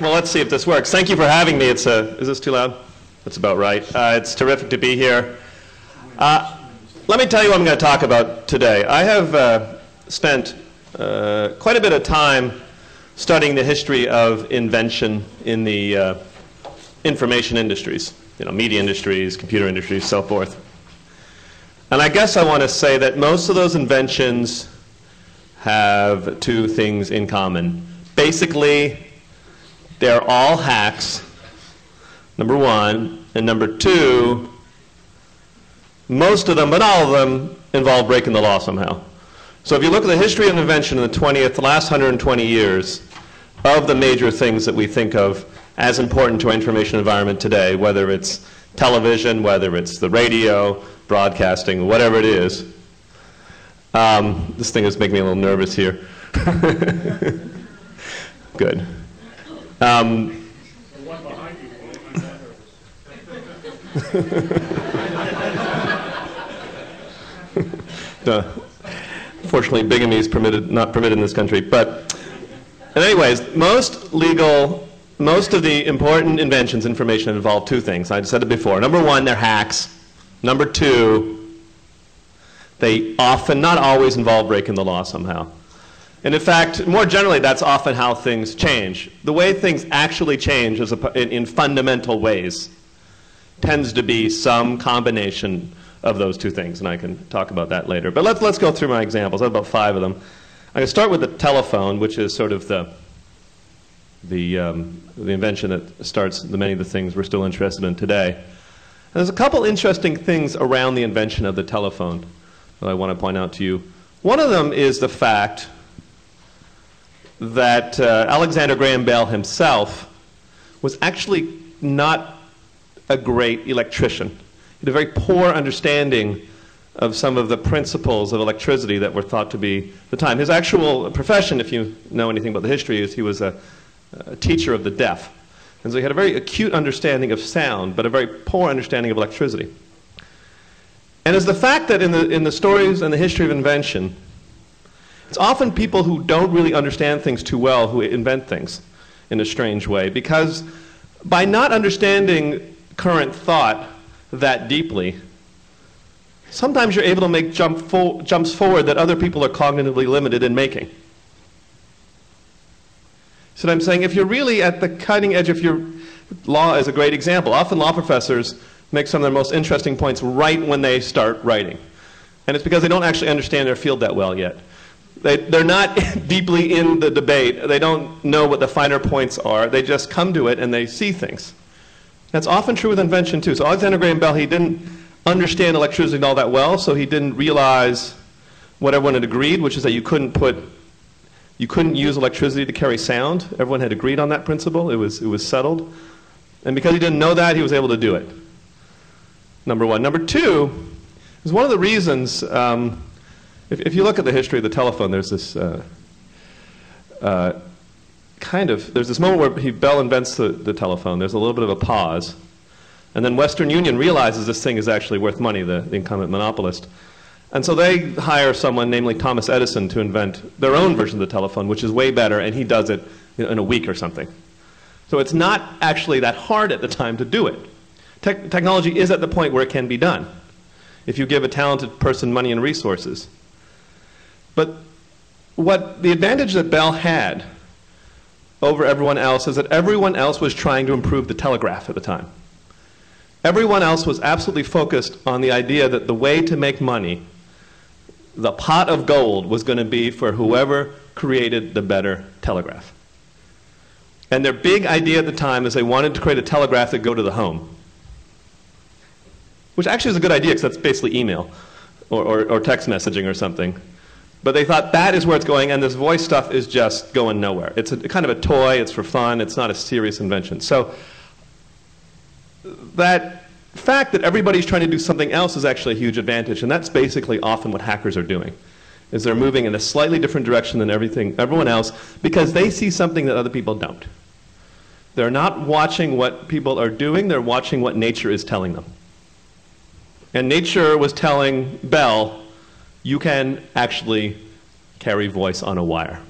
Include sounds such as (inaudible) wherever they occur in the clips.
well, let's see if this works. Thank you for having me. It's a, is this too loud? That's about right. Uh, it's terrific to be here. Uh, let me tell you what I'm going to talk about today. I have uh, spent uh, quite a bit of time studying the history of invention in the uh, information industries, you know, media industries, computer industries, so forth. And I guess I want to say that most of those inventions have two things in common. Basically, they're all hacks, number one, and number two, most of them, but all of them, involve breaking the law somehow. So if you look at the history of invention in the 20th, the last 120 years, of the major things that we think of as important to our information environment today, whether it's television, whether it's the radio, broadcasting, whatever it is. Um, this thing is making me a little nervous here. (laughs) Good. Um, (laughs) Fortunately, bigamy is permitted, not permitted in this country. But, anyways, most legal, most of the important inventions, information involve two things. I said it before. Number one, they're hacks. Number two, they often, not always, involve breaking the law somehow. And in fact, more generally, that's often how things change. The way things actually change is in, in fundamental ways tends to be some combination of those two things, and I can talk about that later. But let's, let's go through my examples. I have about five of them. I'm going to start with the telephone, which is sort of the, the, um, the invention that starts the many of the things we're still interested in today. And there's a couple interesting things around the invention of the telephone that I want to point out to you. One of them is the fact that uh, Alexander Graham Bell himself was actually not a great electrician He had a very poor understanding of some of the principles of electricity that were thought to be the time. His actual profession, if you know anything about the history, is he was a, a teacher of the deaf. And so he had a very acute understanding of sound, but a very poor understanding of electricity. And it's the fact that in the, in the stories and the history of invention, it's often people who don't really understand things too well who invent things in a strange way. Because by not understanding current thought, that deeply, sometimes you're able to make jump fo jumps forward that other people are cognitively limited in making. So I'm saying if you're really at the cutting edge, if your law is a great example, often law professors make some of their most interesting points right when they start writing. And it's because they don't actually understand their field that well yet. They, they're not (laughs) deeply in the debate. They don't know what the finer points are. They just come to it and they see things. That's often true with invention too. So Alexander Graham Bell, he didn't understand electricity all that well, so he didn't realize what everyone had agreed, which is that you couldn't put, you couldn't use electricity to carry sound. Everyone had agreed on that principle. It was, it was settled. And because he didn't know that, he was able to do it. Number one. Number two is one of the reasons, um, if, if, you look at the history of the telephone, there's this uh, uh, kind of, there's this moment where he, Bell invents the, the telephone. There's a little bit of a pause. And then Western Union realizes this thing is actually worth money, the, the incumbent monopolist. And so they hire someone, namely Thomas Edison, to invent their own version of the telephone, which is way better, and he does it in a week or something. So it's not actually that hard at the time to do it. Te technology is at the point where it can be done if you give a talented person money and resources. But what the advantage that Bell had over everyone else is that everyone else was trying to improve the telegraph at the time. Everyone else was absolutely focused on the idea that the way to make money, the pot of gold, was going to be for whoever created the better telegraph. And their big idea at the time is they wanted to create a telegraph that go to the home. Which actually is a good idea because that's basically email or, or, or text messaging or something. But they thought that is where it's going, and this voice stuff is just going nowhere. It's a, kind of a toy, it's for fun, it's not a serious invention. So that fact that everybody's trying to do something else is actually a huge advantage, and that's basically often what hackers are doing. Is they're moving in a slightly different direction than everything, everyone else because they see something that other people don't. They're not watching what people are doing, they're watching what nature is telling them. And nature was telling Bell, you can actually carry voice on a wire.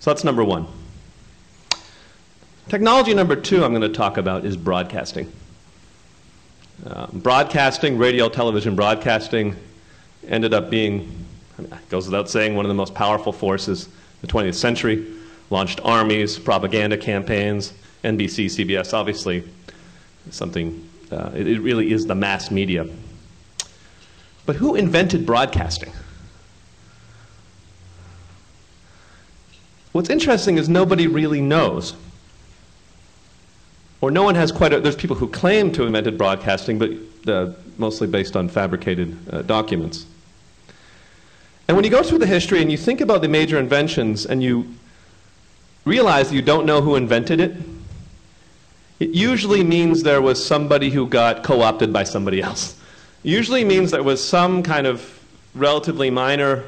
So that's number one. Technology number two I'm going to talk about is broadcasting. Uh, broadcasting, radio, television broadcasting, ended up being, I mean, goes without saying, one of the most powerful forces the 20th century. Launched armies, propaganda campaigns, NBC, CBS, obviously something, uh, it, it really is the mass media. But who invented broadcasting? What's interesting is nobody really knows. Or no one has quite a, there's people who claim to have invented broadcasting, but uh, mostly based on fabricated uh, documents. And when you go through the history and you think about the major inventions and you realize you don't know who invented it, it usually means there was somebody who got co-opted by somebody else. Usually means there was some kind of relatively minor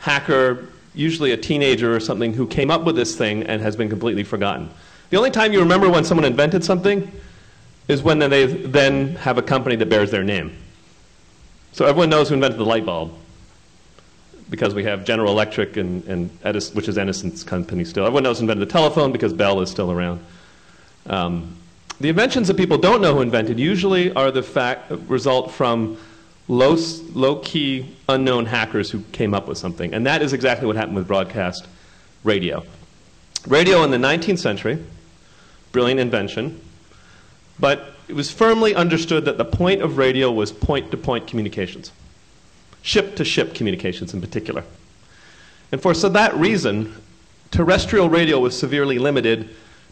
hacker, usually a teenager or something, who came up with this thing and has been completely forgotten. The only time you remember when someone invented something is when they then have a company that bears their name. So everyone knows who invented the light bulb because we have General Electric and, and Edison, which is Edison's company still. Everyone knows who invented the telephone because Bell is still around. Um, the inventions that people don't know who invented usually are the fact result from low, low-key unknown hackers who came up with something. And that is exactly what happened with broadcast radio. Radio in the 19th century, brilliant invention, but it was firmly understood that the point of radio was point-to-point -point communications ship-to-ship communications in particular. And for so that reason, terrestrial radio was severely limited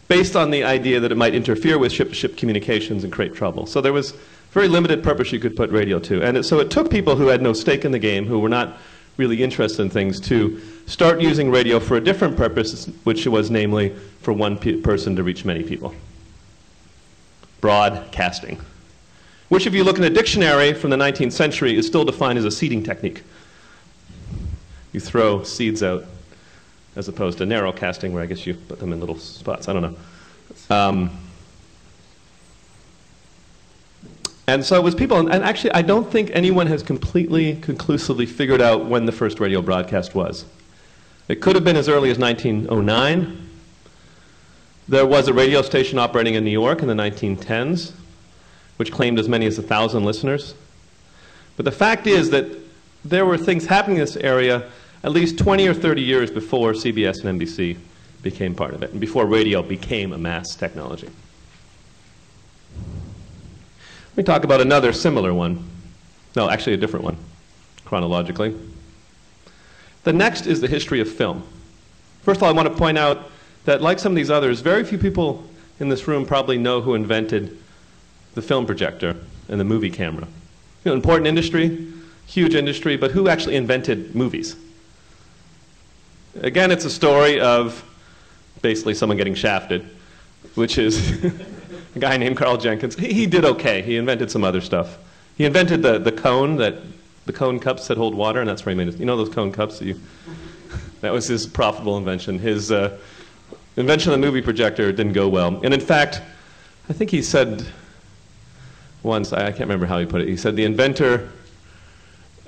based on the idea that it might interfere with ship-to-ship communications and create trouble. So there was very limited purpose you could put radio to. And it, so it took people who had no stake in the game, who were not really interested in things, to start using radio for a different purpose, which was namely for one pe person to reach many people. Broadcasting which if you look in a dictionary from the 19th century is still defined as a seeding technique. You throw seeds out as opposed to narrow casting where I guess you put them in little spots. I don't know. Um, and so it was people, and actually I don't think anyone has completely, conclusively figured out when the first radio broadcast was. It could have been as early as 1909. There was a radio station operating in New York in the 1910s which claimed as many as 1,000 listeners. But the fact is that there were things happening in this area at least 20 or 30 years before CBS and NBC became part of it, and before radio became a mass technology. Let me talk about another similar one. No, actually a different one, chronologically. The next is the history of film. First of all, I want to point out that like some of these others, very few people in this room probably know who invented the film projector and the movie camera. You know, important industry, huge industry, but who actually invented movies? Again, it's a story of basically someone getting shafted, which is (laughs) a guy named Carl Jenkins. He, he, did okay. He invented some other stuff. He invented the, the cone that the cone cups that hold water, and that's where he made it. You know those cone cups that you. (laughs) that was his profitable invention. His uh, invention of the movie projector didn't go well, and in fact, I think he said once, I, I can't remember how he put it, he said, the inventor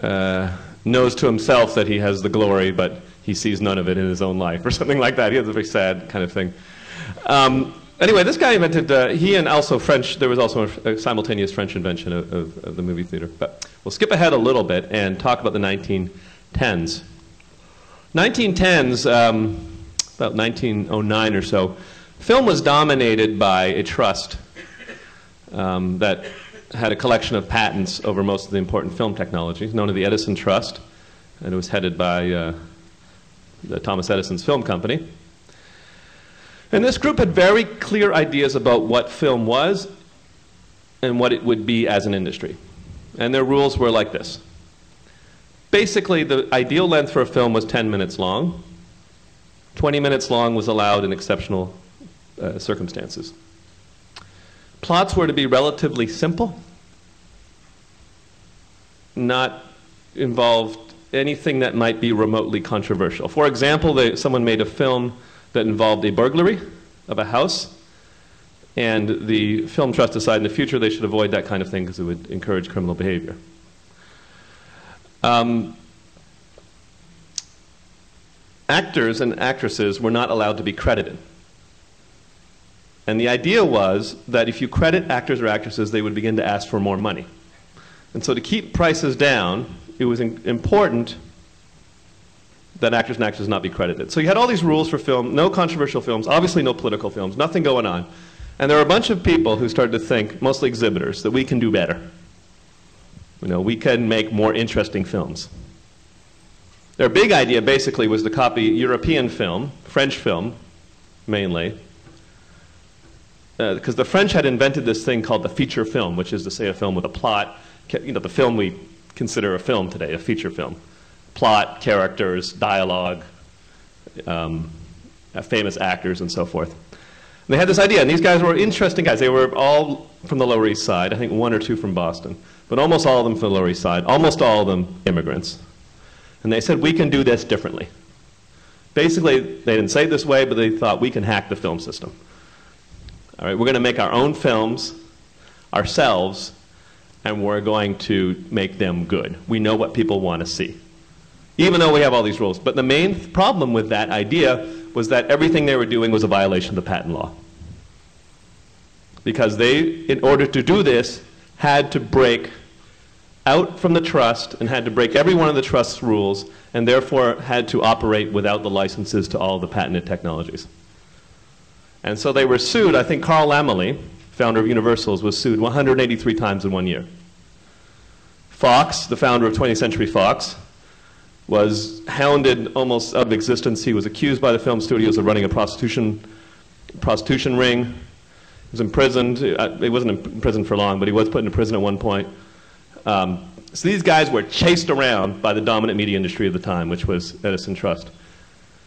uh, knows to himself that he has the glory, but he sees none of it in his own life, or (laughs) something like that. He has a very sad kind of thing. Um, anyway, this guy invented, uh, he and also French, there was also a, a simultaneous French invention of, of, of, the movie theater. But we'll skip ahead a little bit and talk about the 1910s. 1910s, um, about 1909 or so, film was dominated by a trust um, that had a collection of patents over most of the important film technologies, known as the Edison Trust, and it was headed by uh, the Thomas Edison's film company. And this group had very clear ideas about what film was and what it would be as an industry. And their rules were like this. Basically, the ideal length for a film was 10 minutes long. 20 minutes long was allowed in exceptional uh, circumstances. Plots were to be relatively simple, not involve anything that might be remotely controversial. For example, they, someone made a film that involved a burglary of a house, and the film trust decided in the future they should avoid that kind of thing because it would encourage criminal behavior. Um, actors and actresses were not allowed to be credited. And the idea was that if you credit actors or actresses, they would begin to ask for more money. And so to keep prices down, it was important that actors and actresses not be credited. So you had all these rules for film, no controversial films, obviously no political films, nothing going on. And there were a bunch of people who started to think, mostly exhibitors, that we can do better. You know, we can make more interesting films. Their big idea basically was to copy European film, French film mainly, because uh, the French had invented this thing called the feature film, which is to say a film with a plot, you know, the film we consider a film today, a feature film. Plot, characters, dialogue, um, uh, famous actors, and so forth. And they had this idea, and these guys were interesting guys. They were all from the Lower East Side, I think one or two from Boston, but almost all of them from the Lower East Side, almost all of them immigrants. And they said, we can do this differently. Basically, they didn't say it this way, but they thought we can hack the film system. All right, we're going to make our own films ourselves, and we're going to make them good. We know what people want to see, even though we have all these rules. But the main problem with that idea was that everything they were doing was a violation of the patent law. Because they, in order to do this, had to break out from the trust and had to break every one of the trust's rules and therefore had to operate without the licenses to all the patented technologies. And so they were sued. I think Carl Laemmle, founder of Universals, was sued 183 times in one year. Fox, the founder of 20th Century Fox, was hounded almost out of existence. He was accused by the film studios of running a prostitution, prostitution ring. He was imprisoned. Uh, he wasn't in prison for long, but he was put into prison at one point. Um, so these guys were chased around by the dominant media industry of the time, which was Edison Trust.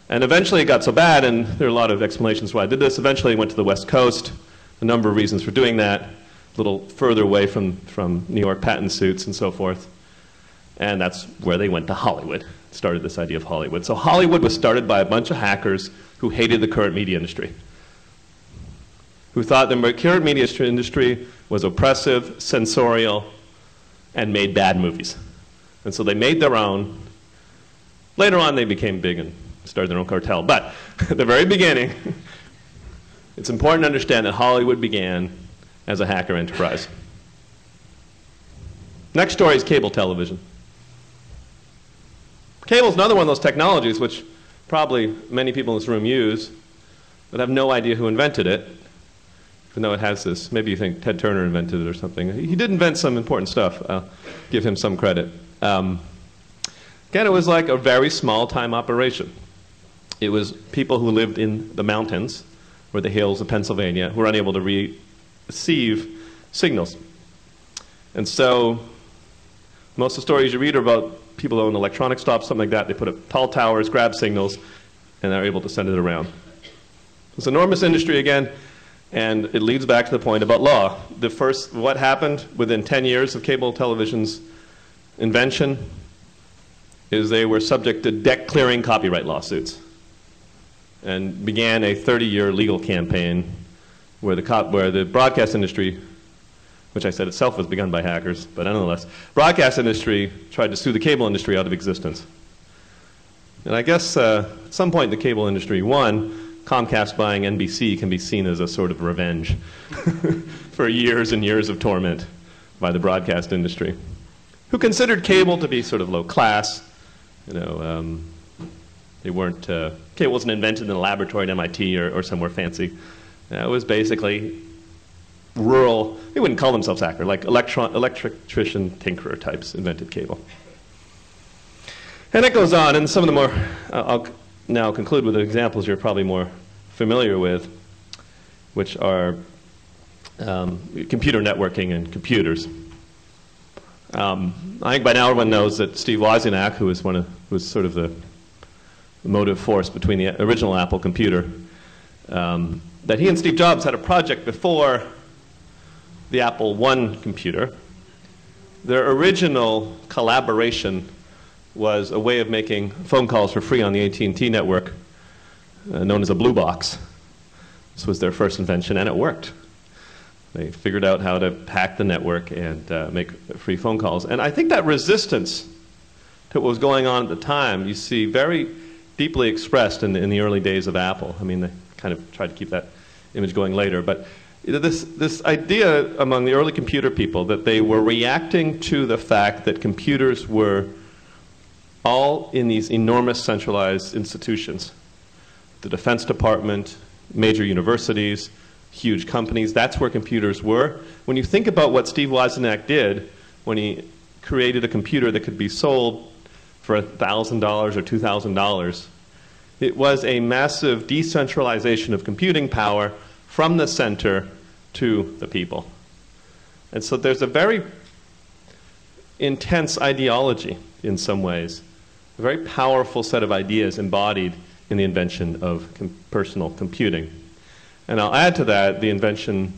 And eventually it got so bad, and there are a lot of explanations why I did this. Eventually I went to the West Coast, a number of reasons for doing that, a little further away from, from New York patent suits and so forth. And that's where they went to Hollywood, started this idea of Hollywood. So Hollywood was started by a bunch of hackers who hated the current media industry, who thought the current media industry was oppressive, censorial, and made bad movies. And so they made their own. Later on, they became big and started their own cartel. But (laughs) at the very beginning, (laughs) it's important to understand that Hollywood began as a hacker enterprise. Next story is cable television. Cable is another one of those technologies which probably many people in this room use, but have no idea who invented it, even though it has this. Maybe you think Ted Turner invented it or something. He did invent some important stuff. I'll give him some credit. Um, again, it was like a very small time operation. It was people who lived in the mountains or the hills of Pennsylvania who are unable to re receive signals. And so most of the stories you read are about people who own electronic stops, something like that. They put up tall towers, grab signals, and they're able to send it around. It's an enormous industry again, and it leads back to the point about law. The first, what happened within 10 years of cable television's invention is they were subject to debt clearing copyright lawsuits and began a 30-year legal campaign where the, where the broadcast industry, which I said itself was begun by hackers, but nonetheless, broadcast industry tried to sue the cable industry out of existence. And I guess uh, at some point in the cable industry won. Comcast buying NBC can be seen as a sort of revenge (laughs) for years and years of torment by the broadcast industry, who considered cable to be sort of low class, you know, um, they weren't, uh, it wasn't invented in a laboratory at MIT or, or somewhere fancy. Uh, it was basically rural, they wouldn't call themselves hacker, like electron, electrician tinkerer types invented cable. And it goes on, and some of the more, uh, I'll now conclude with examples you're probably more familiar with, which are um, computer networking and computers. Um, I think by now everyone knows that Steve Wozniak, who was one of, was sort of the motive force between the original Apple computer. Um, that he and Steve Jobs had a project before the Apple I computer. Their original collaboration was a way of making phone calls for free on the AT&T network, uh, known as a blue box. This was their first invention, and it worked. They figured out how to hack the network and uh, make free phone calls. And I think that resistance to what was going on at the time, you see very deeply expressed in the, in the early days of Apple. I mean, they kind of tried to keep that image going later. But this, this idea among the early computer people that they were reacting to the fact that computers were all in these enormous centralized institutions the Defense Department, major universities, huge companies. That's where computers were. When you think about what Steve Wozniak did when he created a computer that could be sold for $1,000 or $2,000, it was a massive decentralization of computing power from the center to the people. And so there's a very intense ideology in some ways, a very powerful set of ideas embodied in the invention of com personal computing. And I'll add to that the invention,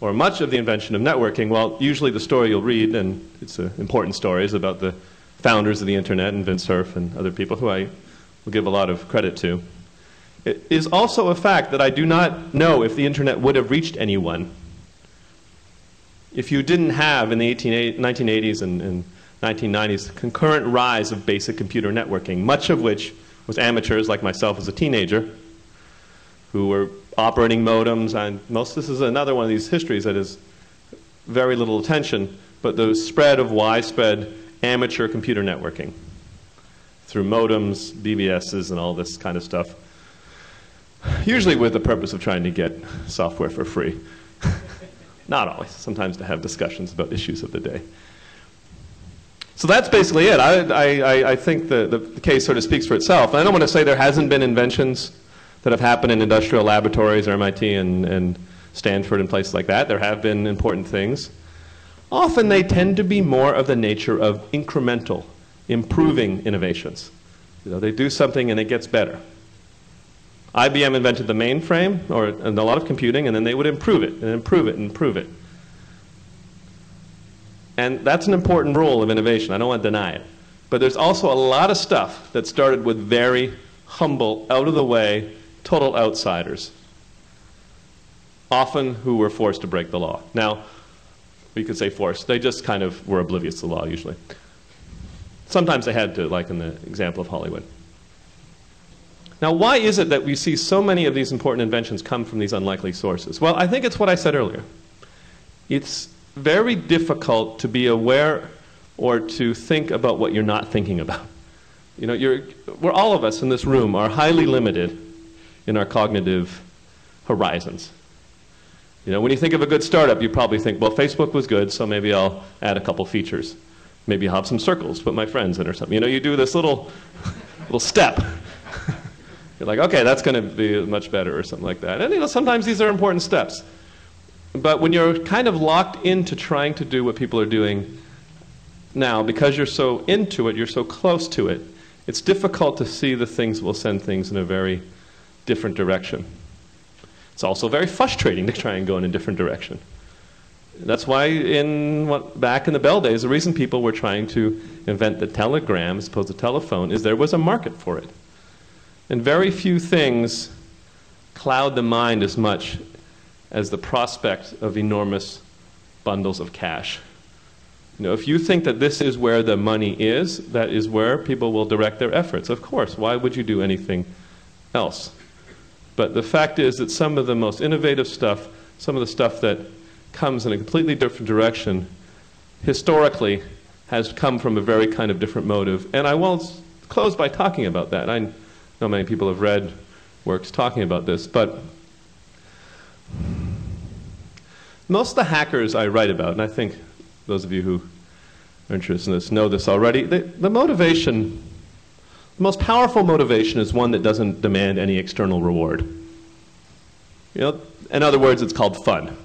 or much of the invention of networking. Well, usually the story you'll read, and it's an important story, is about the founders of the internet and Vint Cerf and other people who I will give a lot of credit to. It is also a fact that I do not know if the internet would have reached anyone if you didn't have in the 18, 1980s and, and 1990s concurrent rise of basic computer networking, much of which was amateurs like myself as a teenager who were operating modems. And most this is another one of these histories that is very little attention, but the spread of widespread amateur computer networking through modems, BBSs, and all this kind of stuff. Usually with the purpose of trying to get software for free. (laughs) Not always, sometimes to have discussions about issues of the day. So that's basically it. I, I, I think the, the case sort of speaks for itself. I don't want to say there hasn't been inventions that have happened in industrial laboratories or MIT and, and Stanford and places like that. There have been important things. Often they tend to be more of the nature of incremental, improving innovations. You know, they do something and it gets better. IBM invented the mainframe or and a lot of computing, and then they would improve it and improve it and improve it. And that's an important role of innovation. I don't want to deny it. But there's also a lot of stuff that started with very humble, out of the way, total outsiders, often who were forced to break the law. Now, we could say forced. They just kind of were oblivious to the law, usually. Sometimes they had to, like in the example of Hollywood. Now, why is it that we see so many of these important inventions come from these unlikely sources? Well, I think it's what I said earlier. It's very difficult to be aware or to think about what you're not thinking about. You know, you're, we're all of us in this room are highly limited in our cognitive horizons. You know, when you think of a good startup, you probably think, well, Facebook was good, so maybe I'll add a couple features. Maybe have some circles, put my friends in or something. You know, you do this little, (laughs) little step. (laughs) You're like, okay, that's going to be much better or something like that. And you know, sometimes these are important steps. But when you're kind of locked into trying to do what people are doing now, because you're so into it, you're so close to it, it's difficult to see the things will send things in a very different direction. It's also very frustrating to try and go in a different direction. That's why in what, back in the Bell days, the reason people were trying to invent the telegram as opposed to the telephone is there was a market for it. And very few things cloud the mind as much as the prospect of enormous bundles of cash. You know, if you think that this is where the money is, that is where people will direct their efforts. Of course, why would you do anything else? But the fact is that some of the most innovative stuff, some of the stuff that comes in a completely different direction, historically has come from a very kind of different motive. And I will close by talking about that. I know many people have read works talking about this, but most of the hackers I write about, and I think those of you who are interested in this know this already, the, the motivation, the most powerful motivation is one that doesn't demand any external reward. You know, in other words, it's called fun.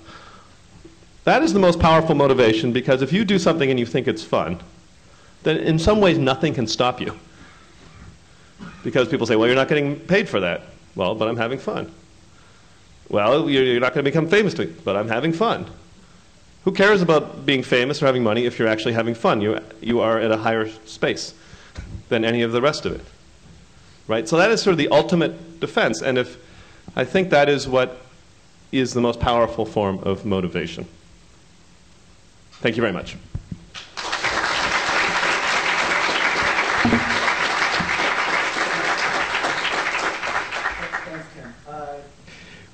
That is the most powerful motivation because if you do something and you think it's fun, then in some ways nothing can stop you. Because people say, well, you're not getting paid for that. Well, but I'm having fun. Well, you're not going to become famous, but I'm having fun. Who cares about being famous or having money if you're actually having fun? You, you are at a higher space than any of the rest of it. Right? So that is sort of the ultimate defense. And if I think that is what is the most powerful form of motivation. Thank you very much.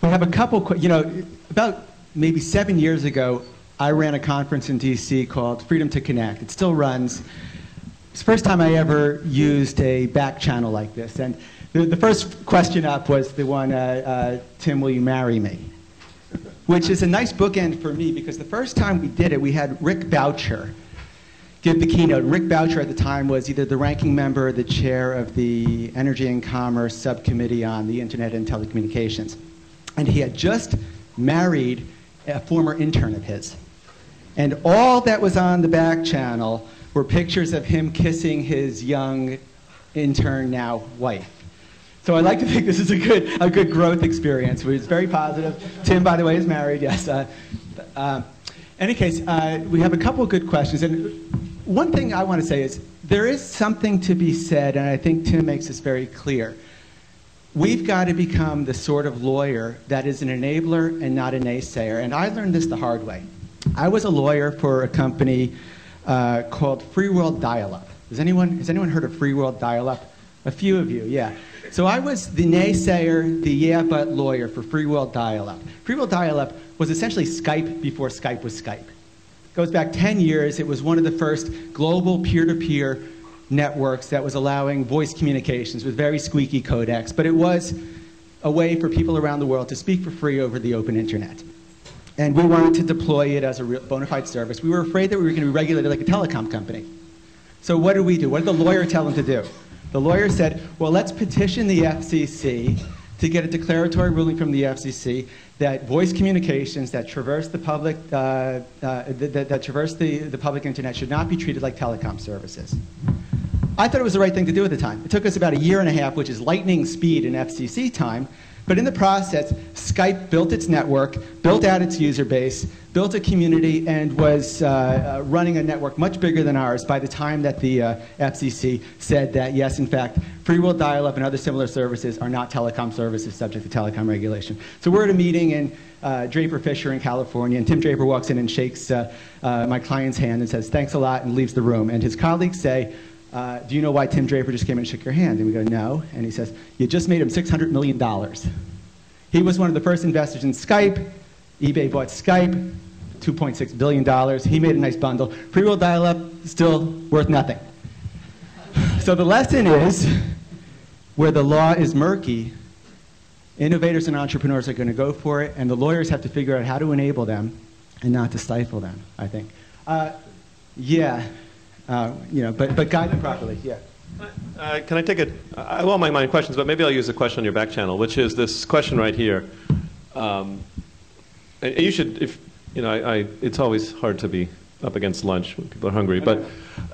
We have a couple, you know, about maybe seven years ago, I ran a conference in DC called Freedom to Connect. It still runs. It's the first time I ever used a back channel like this. And the, the first question up was the one, uh, uh, Tim, will you marry me? Which is a nice bookend for me because the first time we did it, we had Rick Boucher give the keynote. Rick Boucher at the time was either the ranking member or the chair of the Energy and Commerce Subcommittee on the Internet and Telecommunications. And he had just married a former intern of his. And all that was on the back channel were pictures of him kissing his young intern now wife. So I like to think this is a good, a good growth experience. It's very positive. Tim, by the way, is married, yes. Uh, uh, any case, uh, we have a couple of good questions. And one thing I want to say is there is something to be said, and I think Tim makes this very clear. We've got to become the sort of lawyer that is an enabler and not a naysayer. And I learned this the hard way. I was a lawyer for a company uh, called Free World Dial-Up. Has anyone, has anyone heard of Free World Dial-Up? A few of you, yeah. So I was the naysayer, the yeah but lawyer for Free World Dial-Up. Free World Dial-Up was essentially Skype before Skype was Skype. It goes back 10 years. It was one of the first global peer-to-peer -peer networks that was allowing voice communications with very squeaky codecs, but it was a way for people around the world to speak for free over the open internet. And we wanted to deploy it as a bona fide service. We were afraid that we were going to be regulated like a telecom company. So what did we do? What did the lawyer tell them to do? The lawyer said, well, let's petition the FCC to get a declaratory ruling from the FCC that voice communications that traverse the public, uh, uh, that, that, traverse the, the public internet should not be treated like telecom services. I thought it was the right thing to do at the time. It took us about a year and a half, which is lightning speed in FCC time, but in the process, Skype built its network, built out its user base, built a community, and was uh, uh, running a network much bigger than ours by the time that the uh, FCC said that, yes, in fact, Free World Dial-Up and other similar services are not telecom services subject to telecom regulation. So we're at a meeting in uh, Draper Fisher in California, and Tim Draper walks in and shakes uh, uh, my client's hand and says, thanks a lot, and leaves the room. And his colleagues say, uh, do you know why Tim Draper just came and shook your hand? And we go, no. And he says, you just made him $600 million. He was one of the first investors in Skype. eBay bought Skype, $2.6 billion. He made a nice bundle. Free World Dial-Up, still worth nothing. So the lesson is, where the law is murky, innovators and entrepreneurs are going to go for it, and the lawyers have to figure out how to enable them and not to stifle them, I think. Uh, yeah. Uh, you know, but, but guide them properly, yeah. Uh, can I take it? I won't mind my questions, but maybe I'll use a question on your back channel, which is this question right here. Um, and you should, if you know, I, I, it's always hard to be up against lunch when people are hungry. But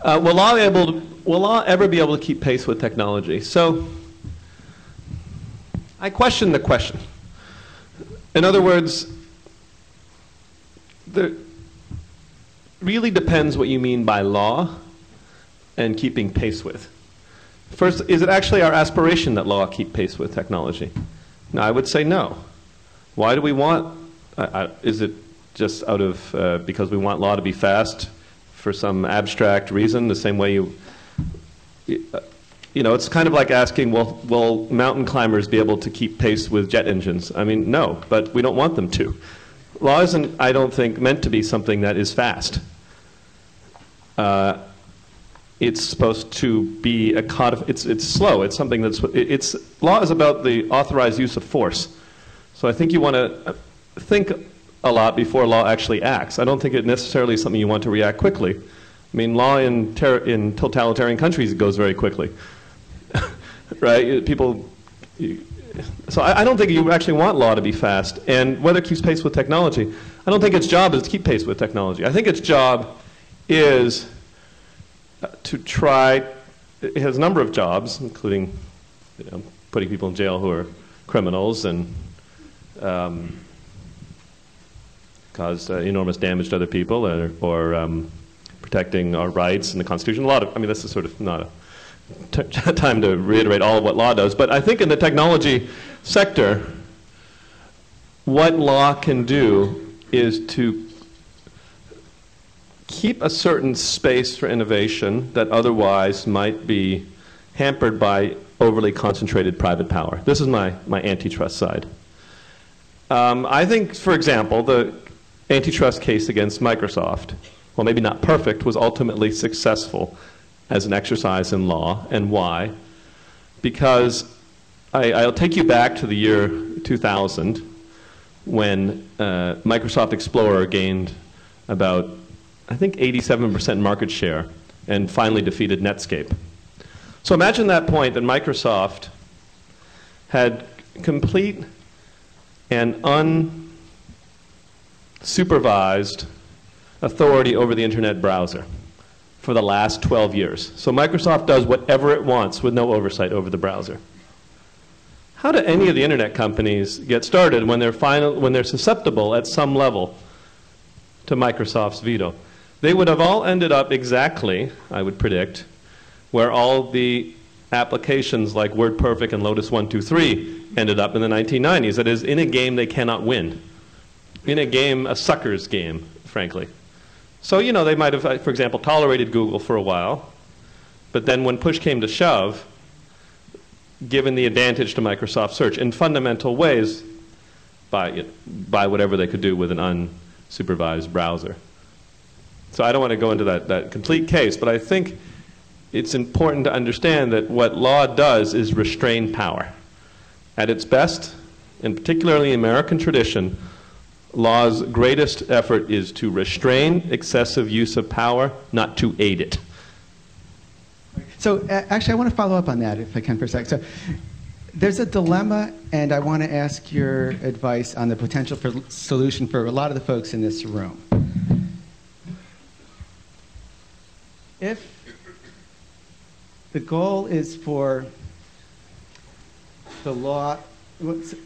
uh, will law able to, will law ever be able to keep pace with technology? So I question the question. In other words, there really depends what you mean by law and keeping pace with. First, is it actually our aspiration that law keep pace with technology? Now, I would say no. Why do we want, uh, uh, is it just out of, uh, because we want law to be fast for some abstract reason, the same way you, you know, it's kind of like asking, well, will mountain climbers be able to keep pace with jet engines? I mean, no, but we don't want them to. Law isn't, I don't think, meant to be something that is fast. Uh, it's supposed to be a codif- it's, it's slow. It's something that's, it's, law is about the authorized use of force. So I think you want to uh, think a lot before law actually acts. I don't think it necessarily is something you want to react quickly. I mean, law in, in totalitarian countries goes very quickly, (laughs) right? People, so I, I, don't think you actually want law to be fast. And whether it keeps pace with technology, I don't think its job is to keep pace with technology. I think its job is to try, it has a number of jobs, including you know, putting people in jail who are criminals and um, caused uh, enormous damage to other people or, or um, protecting our rights and the Constitution. A lot of, I mean, this is sort of not a (laughs) time to reiterate all of what law does, but I think in the technology sector, what law can do is to keep a certain space for innovation that otherwise might be hampered by overly concentrated private power. This is my, my antitrust side. Um, I think, for example, the antitrust case against Microsoft, well, maybe not perfect, was ultimately successful as an exercise in law. And why? Because I, will take you back to the year 2000 when uh, Microsoft Explorer gained about, I think, 87% market share and finally defeated Netscape. So imagine that point that Microsoft had complete and unsupervised authority over the internet browser for the last 12 years. So Microsoft does whatever it wants with no oversight over the browser. How do any of the internet companies get started when they're, final, when they're susceptible at some level to Microsoft's veto? They would have all ended up exactly, I would predict, where all the applications like WordPerfect and Lotus 123 ended up in the 1990s. That is, in a game they cannot win. In a game, a sucker's game, frankly. So, you know, they might have, uh, for example, tolerated Google for a while, but then when push came to shove, given the advantage to Microsoft Search in fundamental ways by, by whatever they could do with an unsupervised browser. So I don't want to go into that, that complete case, but I think it's important to understand that what law does is restrain power. At its best, and particularly in American tradition, law's greatest effort is to restrain excessive use of power, not to aid it. So uh, actually, I want to follow up on that, if I can, for a sec. So there's a dilemma, and I want to ask your advice on the potential for solution for a lot of the folks in this room. If the goal is for the law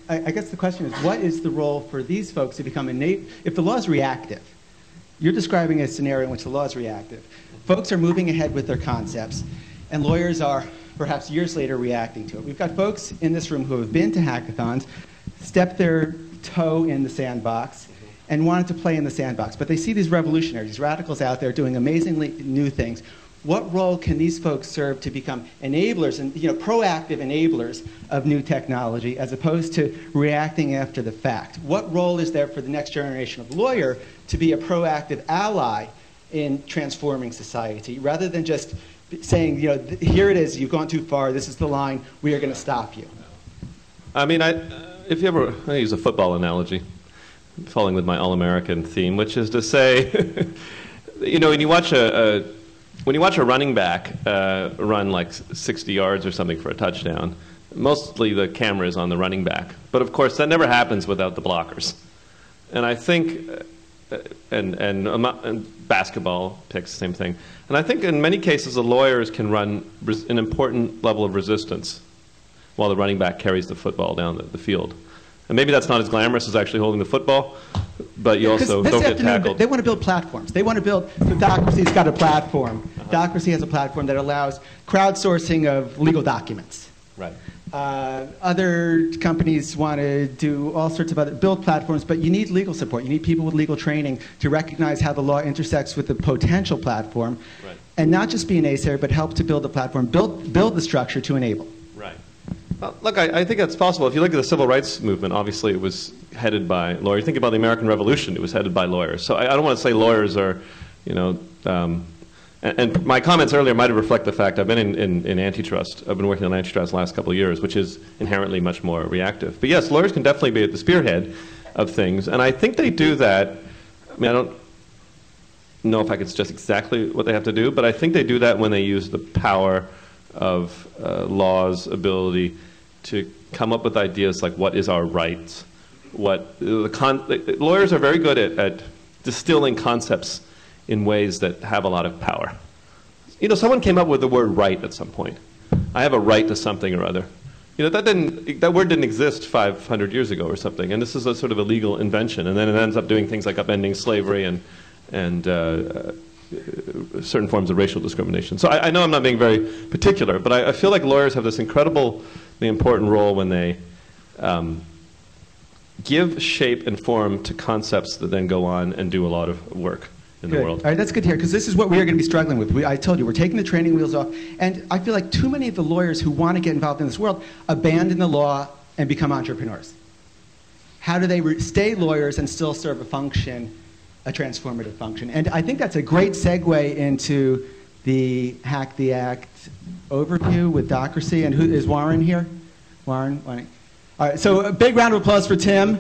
I guess the question is, what is the role for these folks to become innate? If the law is reactive, you're describing a scenario in which the law is reactive. Folks are moving ahead with their concepts, and lawyers are perhaps years later reacting to it. We've got folks in this room who have been to hackathons, stepped their toe in the sandbox, and wanted to play in the sandbox. But they see these revolutionaries, these radicals out there doing amazingly new things what role can these folks serve to become enablers and you know, proactive enablers of new technology as opposed to reacting after the fact? What role is there for the next generation of lawyer to be a proactive ally in transforming society rather than just saying, you know, here it is, you've gone too far, this is the line, we are going to stop you? I mean, I, if you ever, I use a football analogy, following with my All-American theme, which is to say, (laughs) you know, when you watch a, a when you watch a running back uh, run like 60 yards or something for a touchdown, mostly the camera is on the running back. But of course, that never happens without the blockers. And I think, uh, and, and, and basketball picks the same thing. And I think in many cases, the lawyers can run an important level of resistance while the running back carries the football down the, the field. And maybe that's not as glamorous as actually holding the football, but you also don't get tackled. They want to build platforms. They want to build, so Docracy's got a platform. Uh-huh. Docracy has a platform that allows crowdsourcing of legal documents. Right. Uh, other companies want to do all sorts of other build platforms, but you need legal support. You need people with legal training to recognize how the law intersects with the potential platform, right. and not just be an naysayer, but help to build the platform, build build the structure to enable. Well, look, I, I, think that's possible. If you look at the civil rights movement, obviously it was headed by lawyers. Think about the American Revolution; it was headed by lawyers. So I, I don't want to say lawyers are, you know. Um, and, and, my comments earlier might have reflect the fact I've been in, in, in, antitrust. I've been working on antitrust the last couple of years, which is inherently much more reactive. But yes, lawyers can definitely be at the spearhead of things, and I think they do that. I mean, I don't know if I could suggest exactly what they have to do, but I think they do that when they use the power of uh, law's ability to come up with ideas like what is our rights, what the con- lawyers are very good at, at distilling concepts in ways that have a lot of power. You know, someone came up with the word right at some point. I have a right to something or other. You know, that, didn't, that word didn't exist 500 years ago or something, and this is a sort of a legal invention. And then it ends up doing things like upending slavery and, and uh, certain forms of racial discrimination. So I, I, know I'm not being very particular, but I, I, feel like lawyers have this incredibly important role when they um, give shape and form to concepts that then go on and do a lot of work in good. the world. All right, that's good to hear because this is what we are going to be struggling with. We, I told you, we're taking the training wheels off, and I feel like too many of the lawyers who want to get involved in this world abandon the law and become entrepreneurs how do they stay lawyers and still serve a function, a transformative function? And I think that's a great segue into the Hack the Act overview with Docracy. And who is Warren here? Warren? Warren. All right, so a big round of applause for Tim.